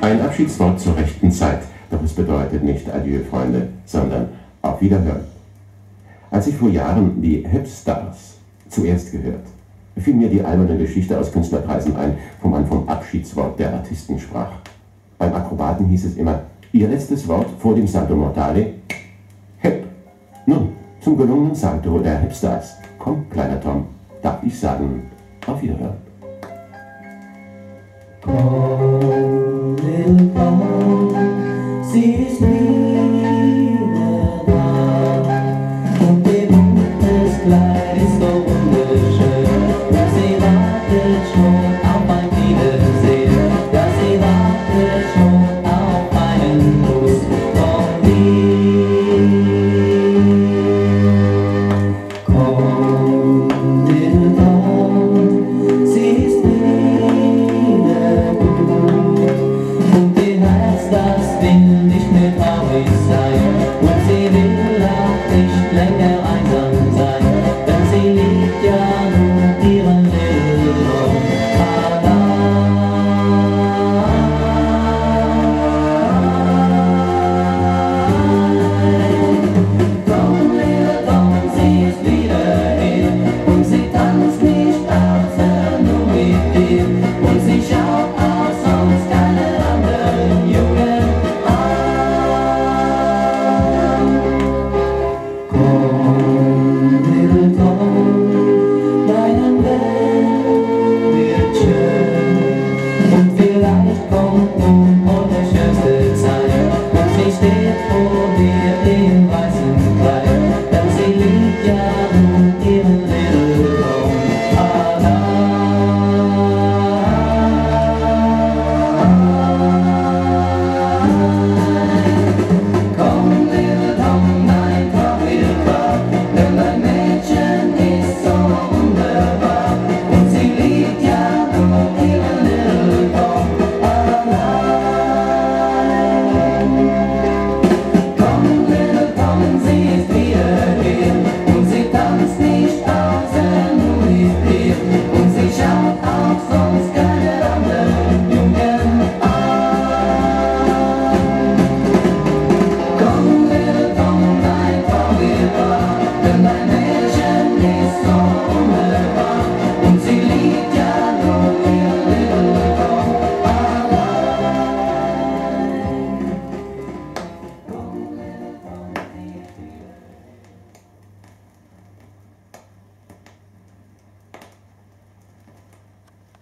Ein Abschiedswort zur rechten Zeit, doch es bedeutet nicht Adieu, Freunde, sondern auf Wiederhören. Als ich vor Jahren die Hipstars zuerst gehört, fiel mir die alberne Geschichte aus Künstlerkreisen ein, wo man vom Abschiedswort der Artisten sprach. Beim Akrobaten hieß es immer, ihr letztes Wort vor dem Salto Mortale, Hip. Nun, zum gelungenen Salto der Hipstars. Komm, kleiner Tom, darf ich sagen, auf Wiederhören. Genau. Und vielleicht kommt nun unerschöpfte Zeit. Und sie steht vor dir